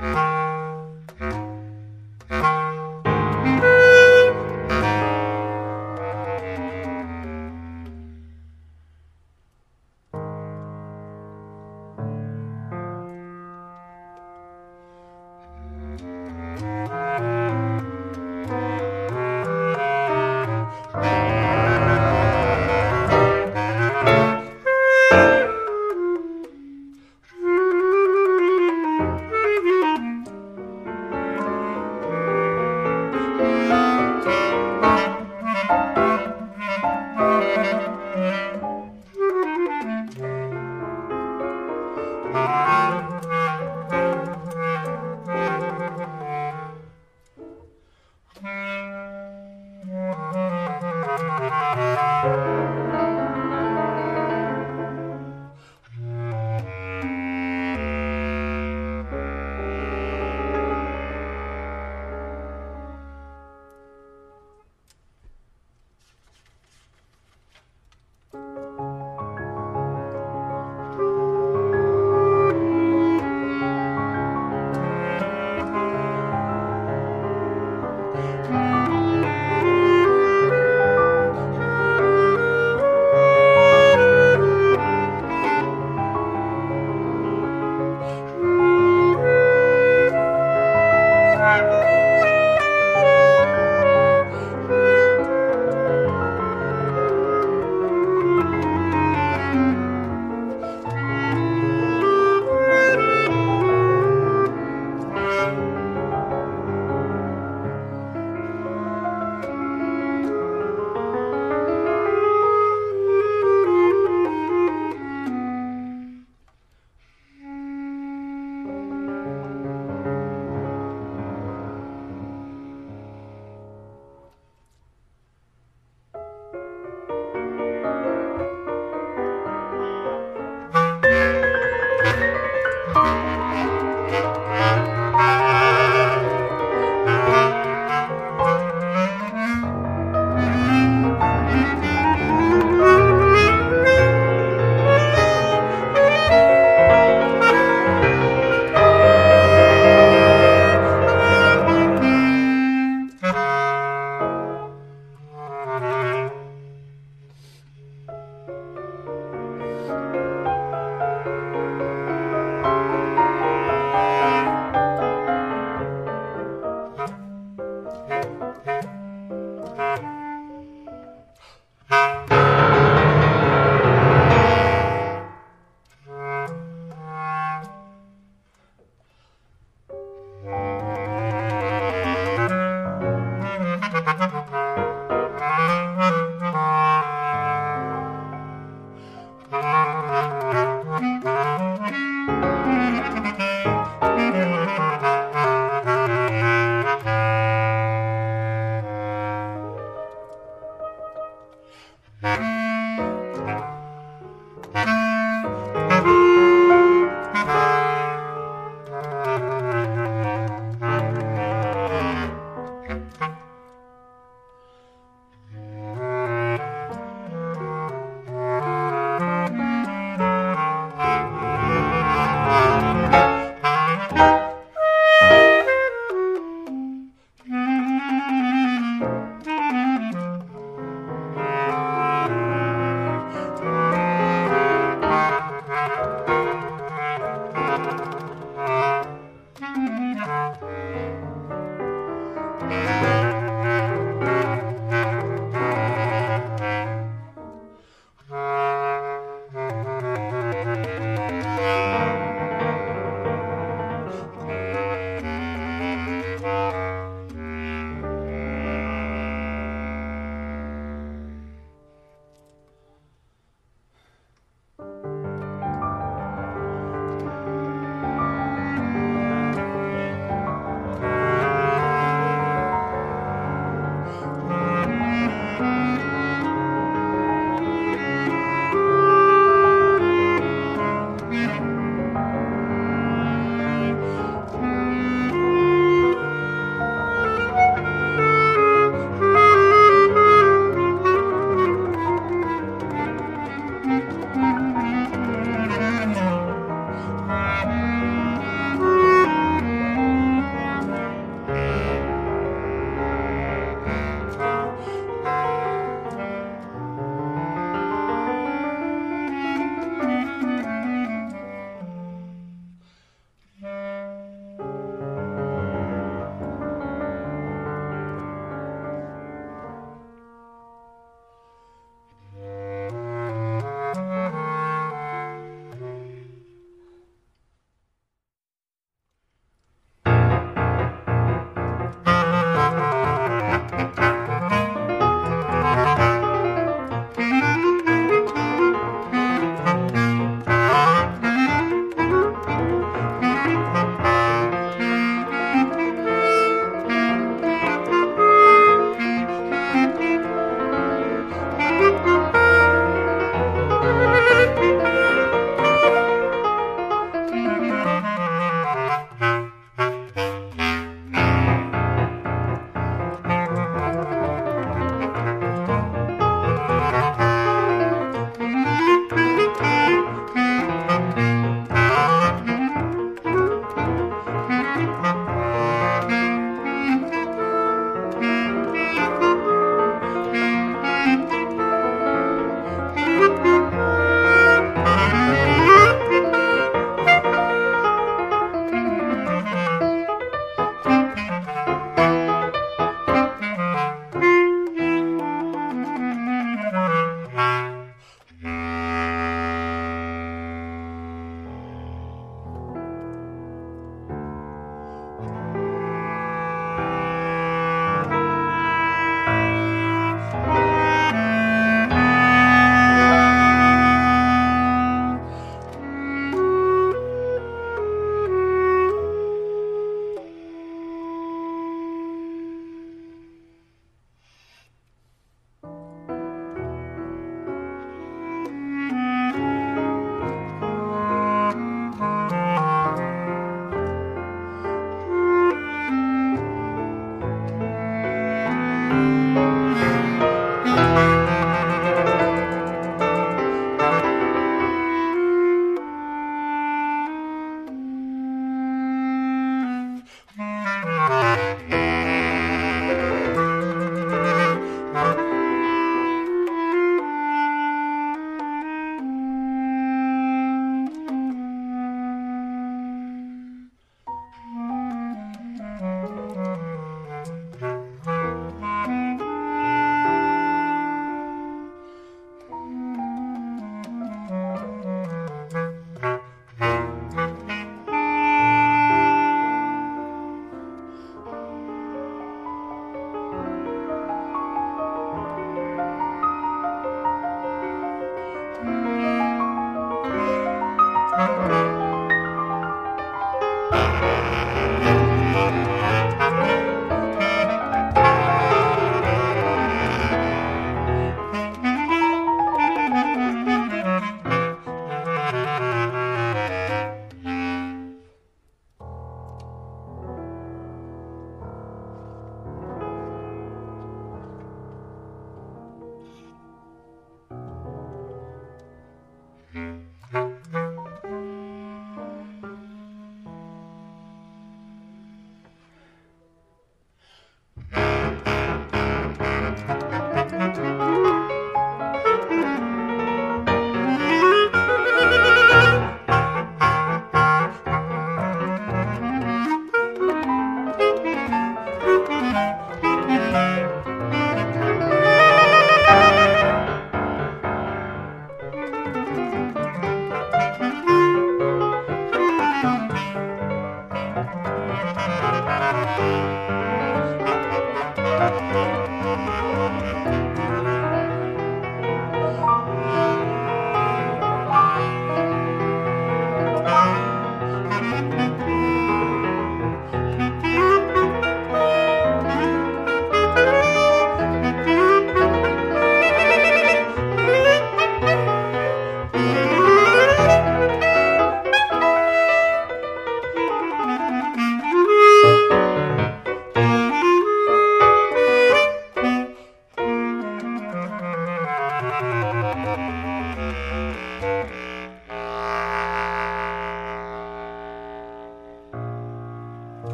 Mm-hmm.